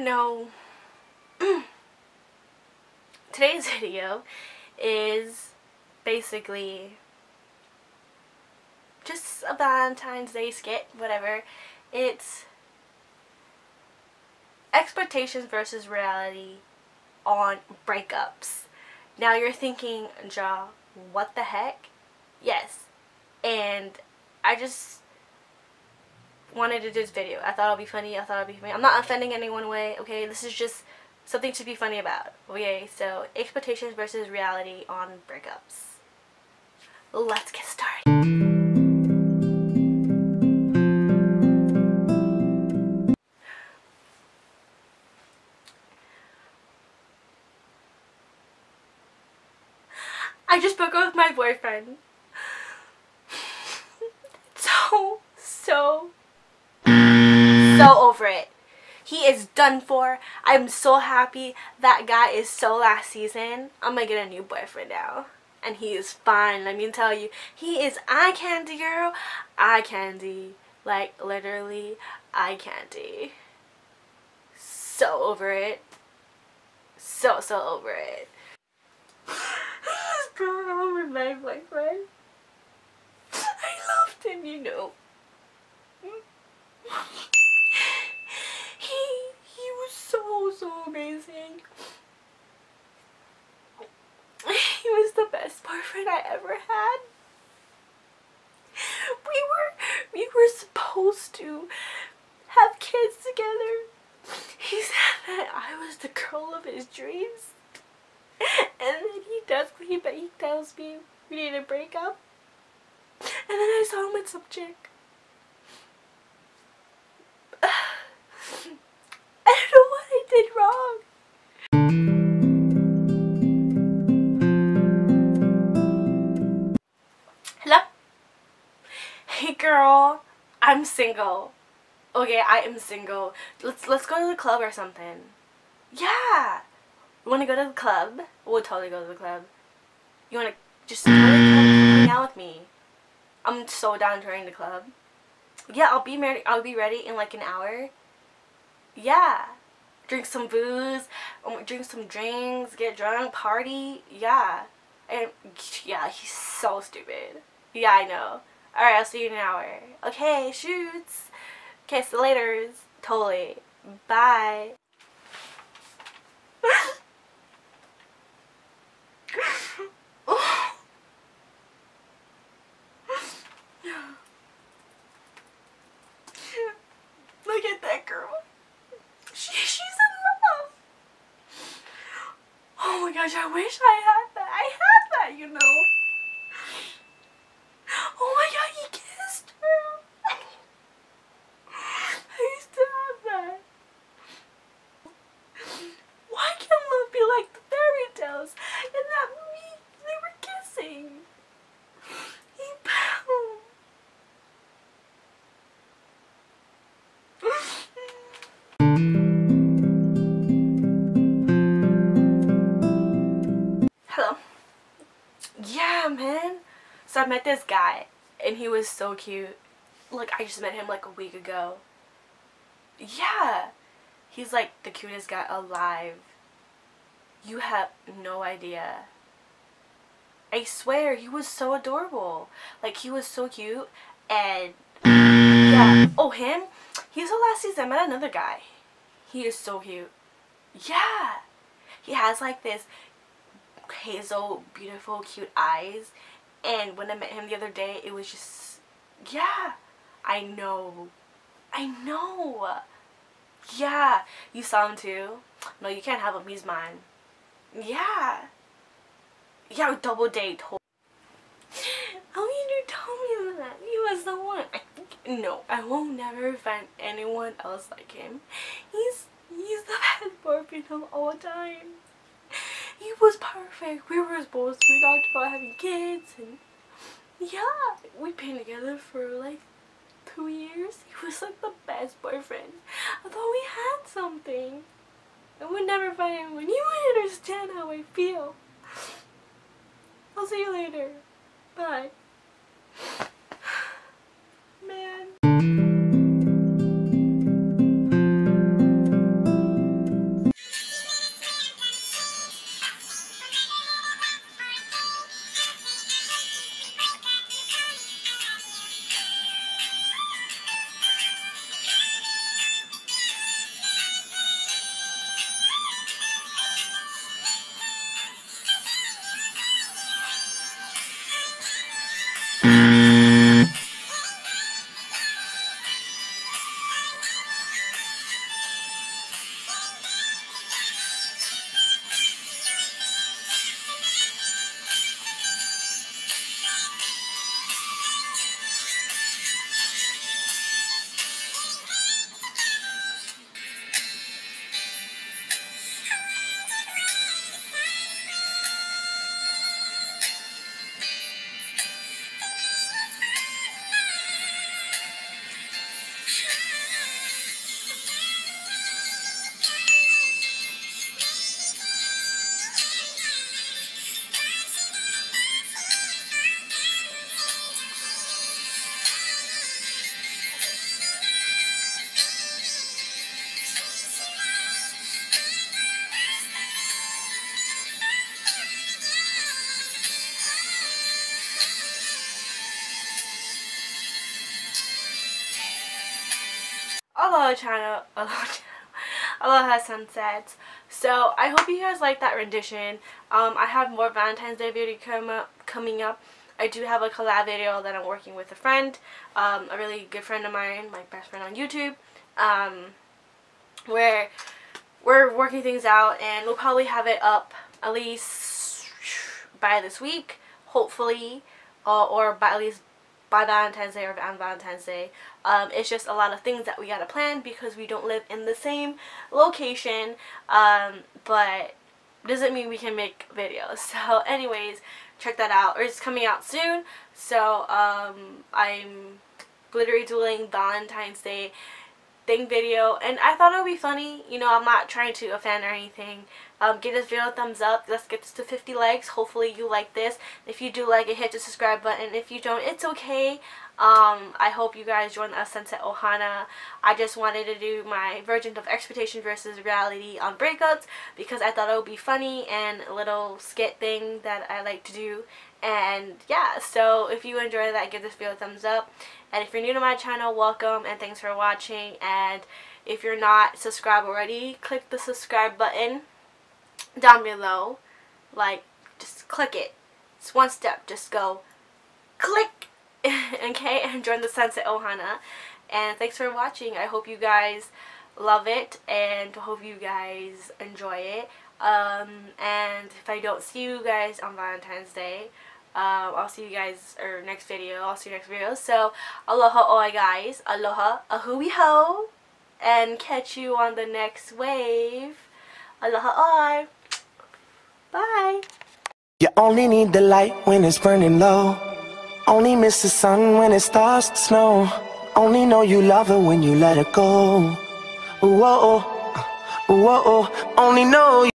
know, today's video is basically just a Valentine's Day skit, whatever. It's expectations versus reality on breakups. Now you're thinking, Jah, what the heck? Yes. And I just wanted to do this video. I thought it'd be funny. I thought it'd be funny. I'm not offending anyone way, okay? This is just something to be funny about. Okay, so expectations versus reality on breakups. Let's get started. I just broke up with my boyfriend. so, so, so over it. He is done for. I'm so happy that guy is so last season. I'm gonna get a new boyfriend now. And he is fine, let me tell you. He is eye candy, girl. Eye candy. Like, literally, eye candy. So over it. So, so over it going on with my boyfriend. I loved him, you know. he he was so so amazing. He was the best boyfriend I ever had. We were we were supposed to have kids together. He said that I was the girl of his dreams. and then he does he but he tells me we need to break up. And then I saw him with some chick. I don't know what I did wrong. Hello? Hey girl, I'm single. Okay, I am single. Let's let's go to the club or something. Yeah. Want to go to the club? We'll totally go to the club. You want to just come hang out with me? I'm so down to the club. Yeah, I'll be ready. I'll be ready in like an hour. Yeah, drink some booze, um, drink some drinks, get drunk, party. Yeah, and yeah, he's so stupid. Yeah, I know. All right, I'll see you in an hour. Okay, shoots. Okay, you later. Totally. Bye. Gosh, I wish I had that. I had that, you know. Met this guy and he was so cute. Like I just met him like a week ago. Yeah. He's like the cutest guy alive. You have no idea. I swear, he was so adorable. Like, he was so cute. And, yeah. Oh, him? He's the last season. I met another guy. He is so cute. Yeah. He has, like, this hazel, beautiful, cute eyes. And when I met him the other day, it was just, yeah, I know. I know. Yeah, you saw him too? No, you can't have him. He's mine. Yeah. Yeah, double date. How mean oh, you told me that? He was the one. I think, no, I will never find anyone else like him. He's, he's the best boyfriend of all the time he was perfect. We were both, we talked about having kids and yeah, we've been together for like two years. He was like the best boyfriend. I thought we had something. I would never find anyone. You would understand how I feel. I'll see you later. Bye. Channel. Aloha channel. Aloha Sunsets. So I hope you guys like that rendition. Um, I have more Valentine's Day video come coming up. I do have a collab video that I'm working with a friend, um, a really good friend of mine, my best friend on YouTube, um, where we're working things out and we'll probably have it up at least by this week, hopefully, uh, or by at least by Valentine's Day or on Valentine's Day. Um, it's just a lot of things that we gotta plan because we don't live in the same location. Um, but doesn't mean we can make videos. So anyways, check that out. Or it's coming out soon. So um, I'm glittery dueling Valentine's Day thing video and I thought it would be funny you know I'm not trying to offend or anything. Um, give this video a thumbs up. Let's get this to 50 likes. Hopefully you like this. If you do like it hit the subscribe button. If you don't it's okay um, I hope you guys join us Sunset Ohana. I just wanted to do my version of expectation versus reality on breakups because I thought it would be funny and a little skit thing that I like to do. And yeah so if you enjoy that give this video a thumbs up. And if you're new to my channel welcome and thanks for watching. And if you're not subscribed already click the subscribe button down below. Like just click it. It's one step. Just go click okay and join the sunset ohana and thanks for watching I hope you guys love it and hope you guys enjoy it um, and if I don't see you guys on Valentine's Day um, I'll see you guys, or next video, I'll see you next video. So, aloha oi guys, aloha, a hui hou, and catch you on the next wave. Aloha oi. Bye. You only need the light when it's burning low. Only miss the sun when it starts to snow. Only know you love her when you let her go. Whoa, whoa, only know